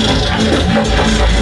I'm sorry.